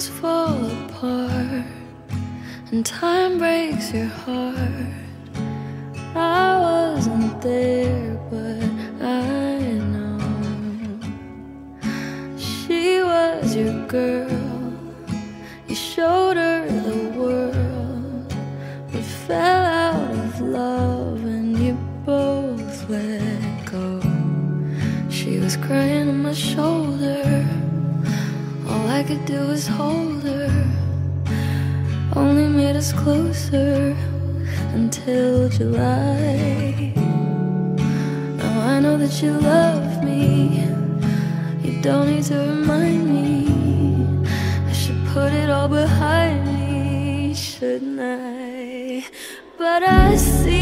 things fall apart and time breaks your heart. I wasn't there, but I know she was your girl. You showed her the world, but fell out of love, and you both let go. She was crying on my shoulder. I could do was hold her. Only made us closer until July. Now I know that you love me. You don't need to remind me. I should put it all behind me, shouldn't I? But I see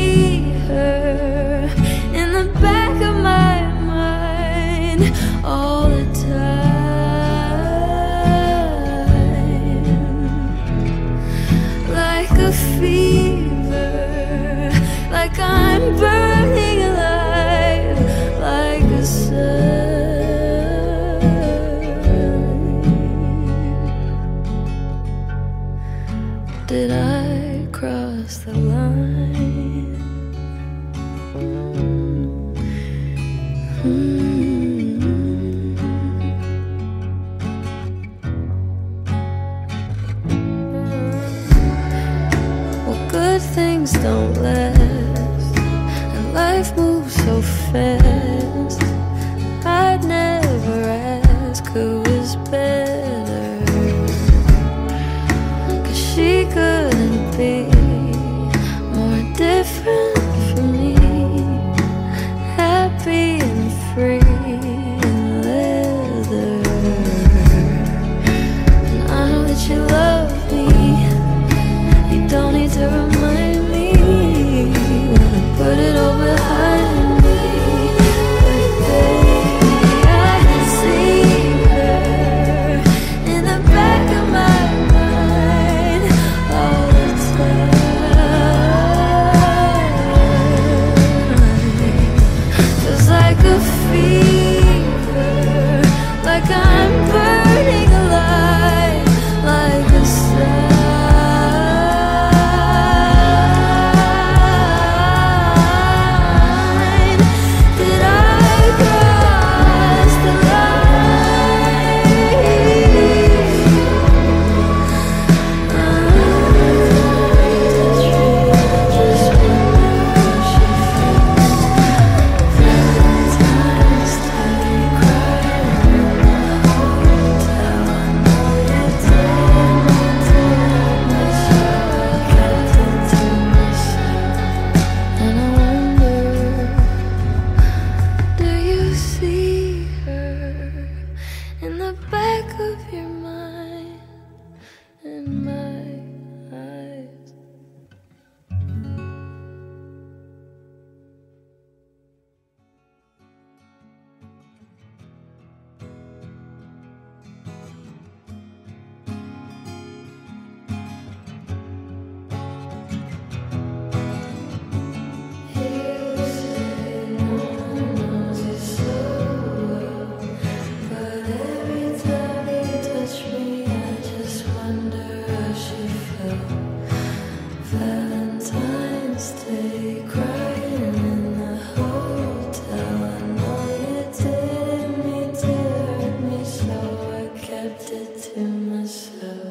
Did I cross the line? Hmm. Well, good things don't last, life moves so fast. in myself.